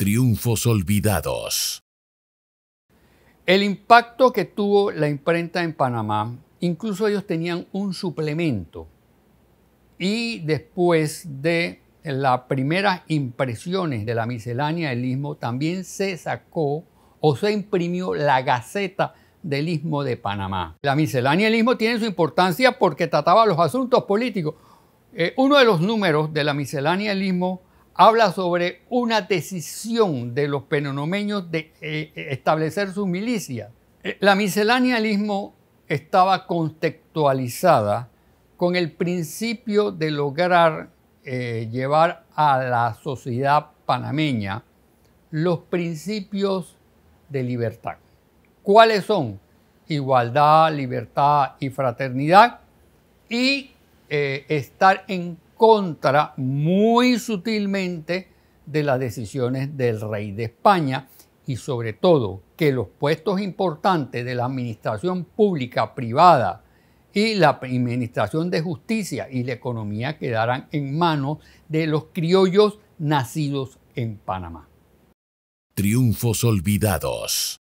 Triunfos olvidados. El impacto que tuvo la imprenta en Panamá, incluso ellos tenían un suplemento. Y después de las primeras impresiones de la miscelánea del Istmo, también se sacó o se imprimió la Gaceta del Istmo de Panamá. La miscelánea del Istmo tiene su importancia porque trataba los asuntos políticos. Eh, uno de los números de la miscelánea del Istmo habla sobre una decisión de los penonomeños de eh, establecer su milicia. Eh, la miscelánea estaba contextualizada con el principio de lograr llevar a la sociedad panameña los principios de libertad. ¿Cuáles son? Igualdad, libertad y fraternidad y eh, estar en contra muy sutilmente de las decisiones del rey de España y sobre todo que los puestos importantes de la administración pública privada y la administración de justicia y la economía quedaran en manos de los criollos nacidos en Panamá. Triunfos olvidados.